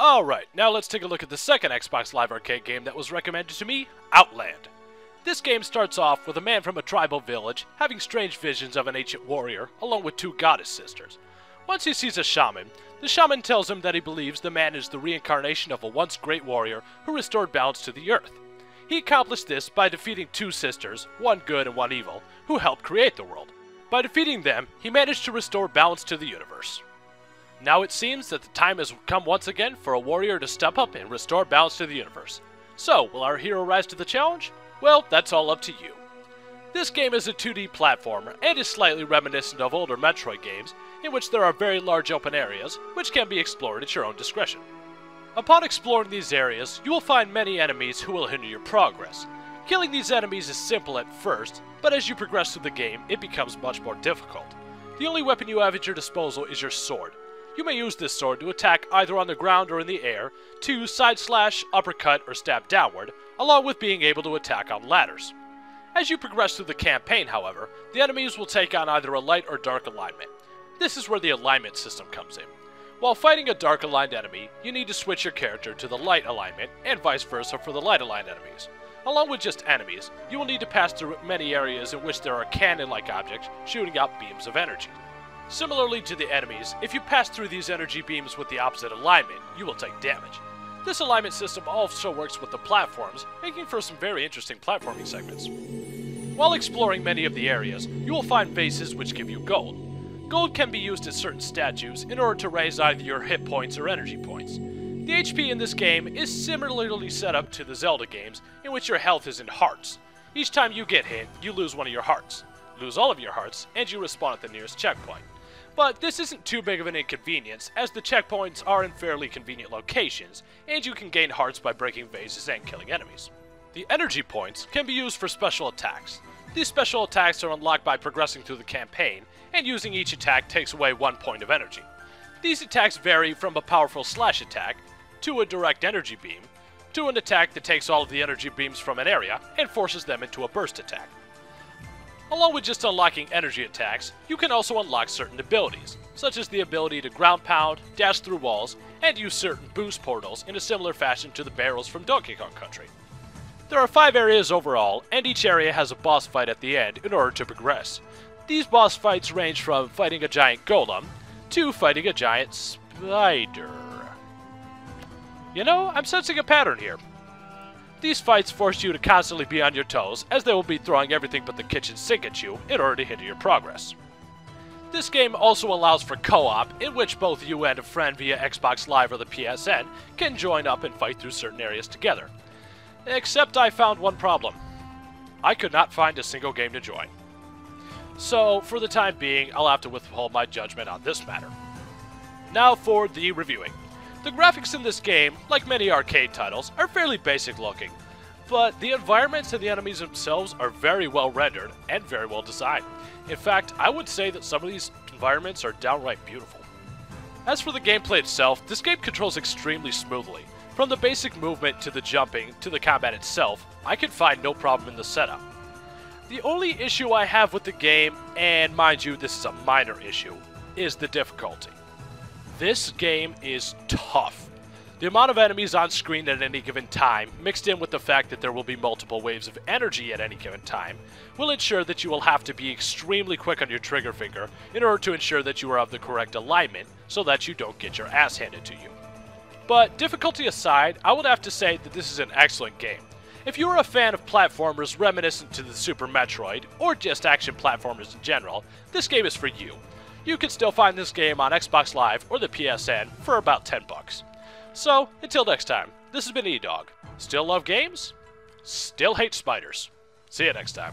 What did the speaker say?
Alright, now let's take a look at the second Xbox Live Arcade game that was recommended to me, Outland. This game starts off with a man from a tribal village having strange visions of an ancient warrior along with two goddess sisters. Once he sees a shaman, the shaman tells him that he believes the man is the reincarnation of a once great warrior who restored balance to the earth. He accomplished this by defeating two sisters, one good and one evil, who helped create the world. By defeating them, he managed to restore balance to the universe. Now it seems that the time has come once again for a warrior to step up and restore balance to the universe. So, will our hero rise to the challenge? Well, that's all up to you. This game is a 2D platformer and is slightly reminiscent of older Metroid games, in which there are very large open areas, which can be explored at your own discretion. Upon exploring these areas, you will find many enemies who will hinder your progress. Killing these enemies is simple at first, but as you progress through the game, it becomes much more difficult. The only weapon you have at your disposal is your sword, you may use this sword to attack either on the ground or in the air, to side slash, uppercut, or stab downward, along with being able to attack on ladders. As you progress through the campaign, however, the enemies will take on either a light or dark alignment. This is where the alignment system comes in. While fighting a dark aligned enemy, you need to switch your character to the light alignment, and vice versa for the light aligned enemies. Along with just enemies, you will need to pass through many areas in which there are cannon like objects shooting out beams of energy. Similarly to the enemies, if you pass through these energy beams with the opposite alignment, you will take damage. This alignment system also works with the platforms, making for some very interesting platforming segments. While exploring many of the areas, you will find bases which give you gold. Gold can be used as certain statues in order to raise either your hit points or energy points. The HP in this game is similarly set up to the Zelda games, in which your health is in hearts. Each time you get hit, you lose one of your hearts. Lose all of your hearts, and you respawn at the nearest checkpoint. But this isn't too big of an inconvenience, as the checkpoints are in fairly convenient locations, and you can gain hearts by breaking vases and killing enemies. The energy points can be used for special attacks. These special attacks are unlocked by progressing through the campaign, and using each attack takes away one point of energy. These attacks vary from a powerful slash attack, to a direct energy beam, to an attack that takes all of the energy beams from an area and forces them into a burst attack. Along with just unlocking energy attacks, you can also unlock certain abilities, such as the ability to ground pound, dash through walls, and use certain boost portals in a similar fashion to the barrels from Donkey Kong Country. There are five areas overall, and each area has a boss fight at the end in order to progress. These boss fights range from fighting a giant golem to fighting a giant spider. You know, I'm sensing a pattern here. These fights force you to constantly be on your toes, as they will be throwing everything but the kitchen sink at you in order to hinder your progress. This game also allows for co-op, in which both you and a friend via Xbox Live or the PSN can join up and fight through certain areas together. Except I found one problem. I could not find a single game to join. So, for the time being, I'll have to withhold my judgment on this matter. Now for the reviewing. The graphics in this game, like many arcade titles, are fairly basic looking, but the environments and the enemies themselves are very well rendered and very well designed. In fact, I would say that some of these environments are downright beautiful. As for the gameplay itself, this game controls extremely smoothly. From the basic movement to the jumping to the combat itself, I can find no problem in the setup. The only issue I have with the game, and mind you, this is a minor issue, is the difficulty. This game is tough. The amount of enemies on screen at any given time, mixed in with the fact that there will be multiple waves of energy at any given time, will ensure that you will have to be extremely quick on your trigger finger in order to ensure that you are of the correct alignment so that you don't get your ass handed to you. But difficulty aside, I would have to say that this is an excellent game. If you are a fan of platformers reminiscent to the Super Metroid, or just action platformers in general, this game is for you you can still find this game on Xbox Live or the PSN for about 10 bucks. So, until next time, this has been E-Dog. Still love games? Still hate spiders. See you next time.